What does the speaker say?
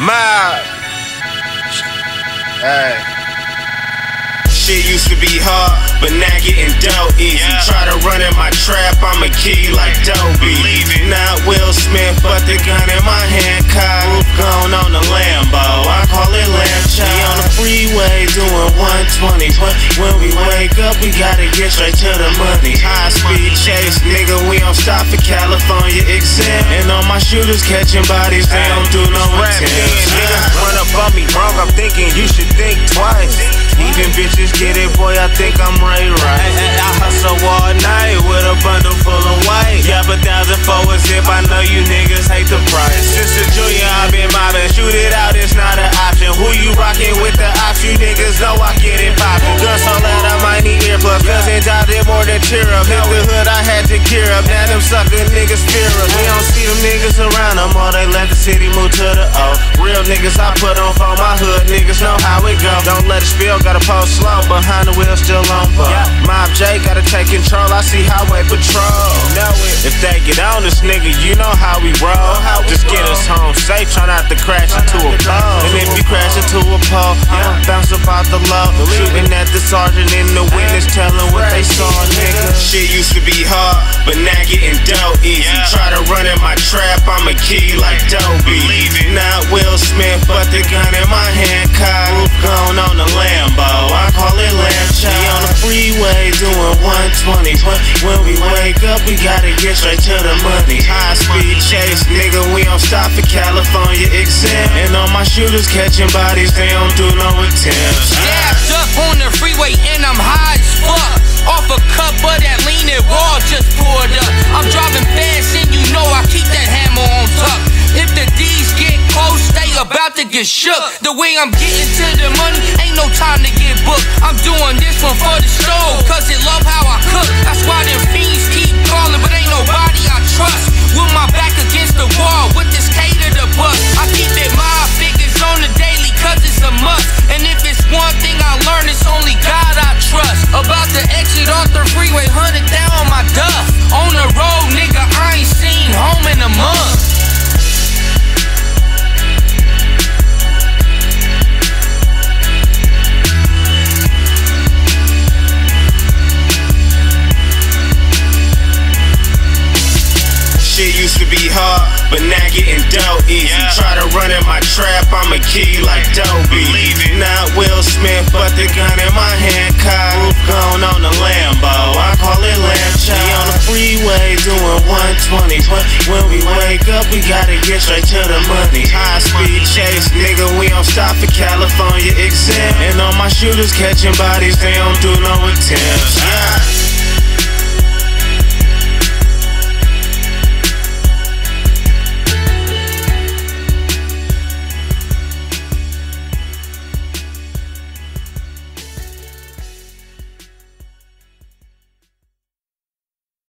Mob. Hey. Shit used to be hard, but now getting dope easy. Yeah. Try to run in my trap, I'm a key like Dobie. Not Will Smith, but the gun in my hand, caught roof gone on the Lambo. I call it lamb chop. On the freeway doing 120, but when we wake up, we gotta get straight to the money. High speed shooters catching bodies, they don't do no Rap niggas run up on me wrong. I'm thinking you should think twice. Even bitches get it, boy, I think I'm right, right. I, hustle all night with a bundle full of white. Yeah, but thousand for a zip. I know you niggas hate the price. More than cheer up. Hit the hood, I had to gear up. Now them suckin' niggas fear us. We don't see them niggas around no more. They left the city, move to the O. Real niggas I put on for my hood. Niggas know how it go. Don't let it spill, gotta post slow. Behind the wheel, still on bug. Mob J gotta take control. I see highway patrol. If they get on this nigga, you know how we roll. Just get us home safe, try not to crash into a pole. And if you crash into a pole, bounce up out the low. Shooting at the sergeant in the witness, telling but now getting dope easy. Yeah. Try to run in my trap, I'm a key like Dobie. Not Will Smith, but the gun in my hand, caught roof gone on the Lambo. I call it lamb chop. On the freeway doing 120, but when we wake up, we gotta get straight to the money. High speed chase, nigga, we don't stop for California exam. And all my shooters catching bodies, they don't do no attempts. Dabbed up on the freeway and I'm high as fuck. Off a cup of that about to get shook. The way I'm getting to the money, ain't no time to get booked. I'm doing this one for the show, cause it hard, but now getting dope easy. Yeah. Try to run in my trap, I'm a key like Dobie. Not Will Smith, but the gun in my hand, caught roof gone on the Lambo. I call it lamb chop. On the freeway doing 120, but when we wake up, we gotta get straight to the money. High speed chase, nigga, we don't stop for California exam. And all my shooters catching bodies, they don't do no attempts. Yeah.